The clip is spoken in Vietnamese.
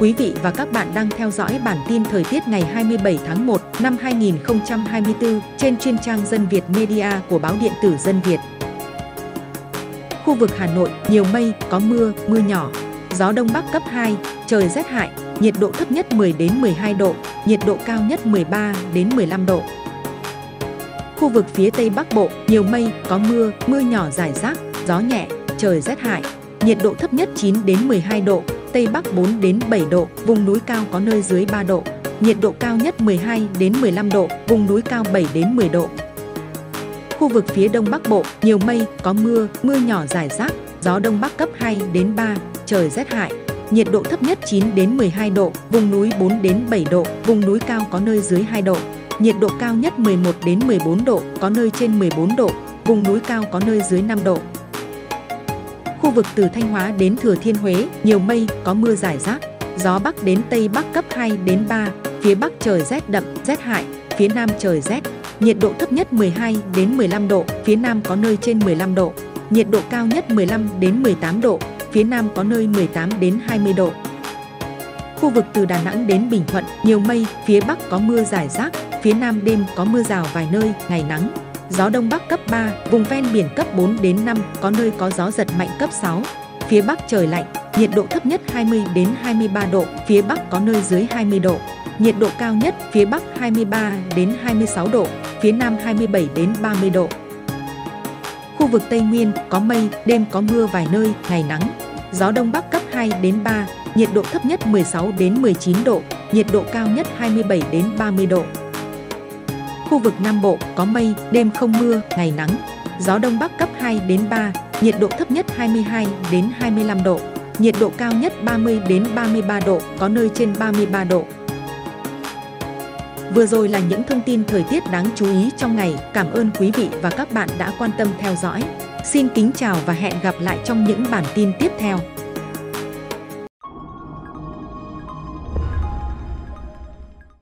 Quý vị và các bạn đang theo dõi bản tin thời tiết ngày 27 tháng 1 năm 2024 trên chuyên trang Dân Việt Media của báo điện tử Dân Việt. Khu vực Hà Nội, nhiều mây, có mưa, mưa nhỏ, gió đông bắc cấp 2, trời rét hại, nhiệt độ thấp nhất 10 đến 12 độ, nhiệt độ cao nhất 13 đến 15 độ. Khu vực phía Tây Bắc Bộ, nhiều mây, có mưa, mưa nhỏ rải rác, gió nhẹ, trời rét hại, nhiệt độ thấp nhất 9 đến 12 độ, Tây Bắc 4 đến 7 độ, vùng núi cao có nơi dưới 3 độ. Nhiệt độ cao nhất 12 đến 15 độ, vùng núi cao 7 đến 10 độ. Khu vực phía Đông Bắc Bộ, nhiều mây, có mưa, mưa nhỏ rải rác, gió Đông Bắc cấp 2 đến 3, trời rét hại. Nhiệt độ thấp nhất 9 đến 12 độ, vùng núi 4 đến 7 độ, vùng núi cao có nơi dưới 2 độ. Nhiệt độ cao nhất 11 đến 14 độ, có nơi trên 14 độ, vùng núi cao có nơi dưới 5 độ. Khu vực từ Thanh Hóa đến Thừa Thiên Huế, nhiều mây, có mưa rải rác. Gió Bắc đến Tây Bắc cấp 2 đến 3, phía Bắc trời rét đậm, rét hại, phía Nam trời rét. Nhiệt độ thấp nhất 12 đến 15 độ, phía Nam có nơi trên 15 độ. Nhiệt độ cao nhất 15 đến 18 độ, phía Nam có nơi 18 đến 20 độ. Khu vực từ Đà Nẵng đến Bình Thuận, nhiều mây, phía Bắc có mưa rải rác, phía Nam đêm có mưa rào vài nơi, ngày nắng, gió đông bắc cấp 3, vùng ven biển cấp 4 đến 5, có nơi có gió giật mạnh cấp 6. Phía Bắc trời lạnh, nhiệt độ thấp nhất 20 đến 23 độ, phía Bắc có nơi dưới 20 độ. Nhiệt độ cao nhất phía Bắc 23 đến 26 độ, phía Nam 27 đến 30 độ. Khu vực Tây Nguyên có mây, đêm có mưa vài nơi, ngày nắng. Gió đông bắc cấp 2 đến 3, nhiệt độ thấp nhất 16 đến 19 độ, nhiệt độ cao nhất 27 đến 30 độ. Khu vực Nam Bộ có mây, đêm không mưa, ngày nắng. Gió Đông Bắc cấp 2 đến 3, nhiệt độ thấp nhất 22 đến 25 độ. Nhiệt độ cao nhất 30 đến 33 độ, có nơi trên 33 độ. Vừa rồi là những thông tin thời tiết đáng chú ý trong ngày. Cảm ơn quý vị và các bạn đã quan tâm theo dõi. Xin kính chào và hẹn gặp lại trong những bản tin tiếp theo.